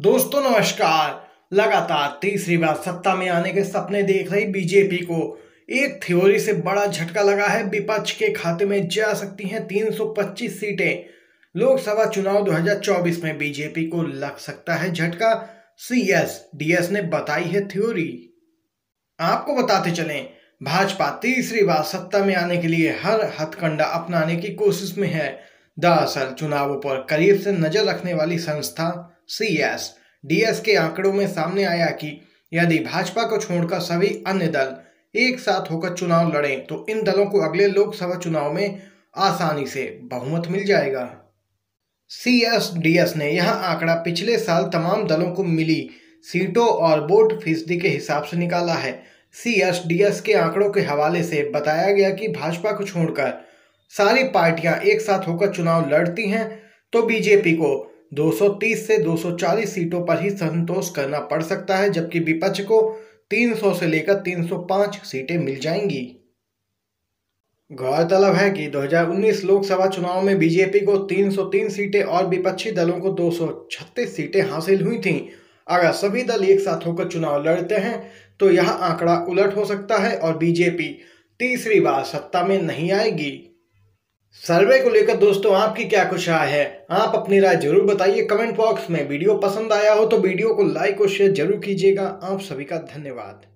दोस्तों नमस्कार। लगातार तीसरी बार सत्ता में आने के सपने देख रही बीजेपी को। एक थ्योरी से बड़ा झटका लगा है, विपक्ष के खाते में जा सकती हैं 325 सीटें। लोकसभा चुनाव 2024 में बीजेपी को लग सकता है झटका, सीएस, डीएस ने बताई है थ्योरी। आपको बताते चलें, भाजपा तीसरी बार सत्ता में आने के लिए हर हथकंडा अपनाने की कोशिश में है। दरअसल चुनावों पर करीब से नज़र रखने वाली संस्था सी एस डी एस के आंकड़ों में सामने आया कि यदि भाजपा को छोड़कर सभी अन्य दल एक साथ होकर चुनाव लड़ें तो इन दलों को अगले लोकसभा चुनाव में आसानी से बहुमत मिल जाएगा। सी एस डी एस ने यह आंकड़ा पिछले साल तमाम दलों को मिली सीटों और वोट फ़ीसदी के हिसाब से निकाला है। सी एस डी एस के आंकड़ों के हवाले से बताया गया कि भाजपा को छोड़कर सारी पार्टियाँ एक साथ होकर चुनाव लड़ती हैं तो बीजेपी को 230 से 240 सीटों पर ही संतोष करना पड़ सकता है, जबकि विपक्ष को 300 से लेकर 305 सीटें मिल जाएँगी। गौरतलब है कि 2019 लोकसभा चुनाव में बीजेपी को 303 सीटें और विपक्षी दलों को 236 सीटें हासिल हुई थीं। अगर सभी दल एक साथ होकर चुनाव लड़ते हैं तो यह आंकड़ा उलट हो सकता है और बीजेपी तीसरी बार सत्ता में नहीं आएगी। सर्वे को लेकर दोस्तों, आपकी क्या कुछ राय है? आप अपनी राय ज़रूर बताइए कमेंट बॉक्स में। वीडियो पसंद आया हो तो वीडियो को लाइक और शेयर ज़रूर कीजिएगा। आप सभी का धन्यवाद।